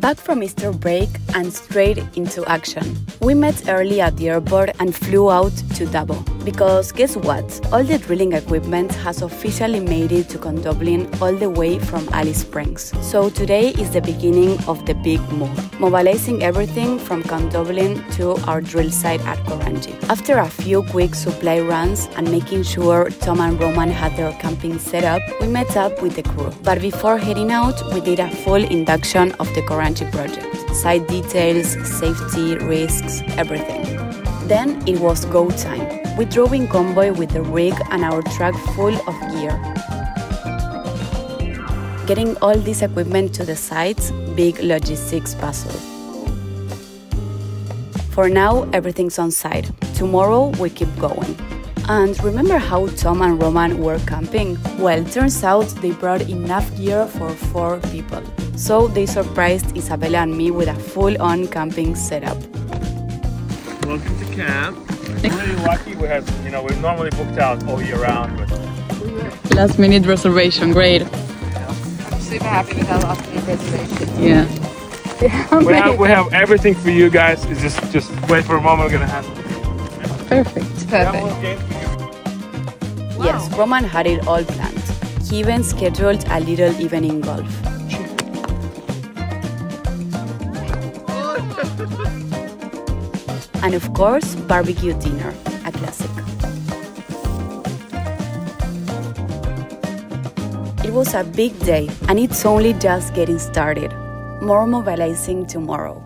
Back from Easter break and straight into action. We met early at the airport and flew out to Dubbo. Because guess what? All the drilling equipment has officially made it to Condobolin all the way from Alice Springs. So today is the beginning of the big move, mobilizing everything from Condobolin to our drill site at Kooranjie. After a few quick supply runs and making sure Tom and Roman had their camping set up, we met up with the crew. But before heading out, we did a full induction of the Project. Site details, safety, risks, everything. Then it was go time. We drove in convoy with the rig and our truck full of gear. Getting all this equipment to the sites, big logistics puzzle. For now, everything's on site. Tomorrow, we keep going. And remember how Tom and Roman were camping? Well, turns out they brought enough gear for four people. So they surprised Isabella and me with a full-on camping setup. Welcome to camp. We're really lucky. We have, you know, we're normally booked out all year round, but Last minute reservation, great. I'm super happy with our last minute reservation. Yeah. we have we have everything for you guys. It's just just wait for a moment. We're gonna have. Perfect. We have a Perfect. little game for you. Yes, Roman had it all planned. He even scheduled a little evening golf. and of course, barbecue dinner, a classic. It was a big day, and it's only just getting started. More mobilizing tomorrow.